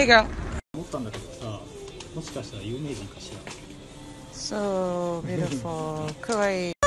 Hey girl. 思ったんだけどさもしかしたら有名人かしら beautiful. かわいい。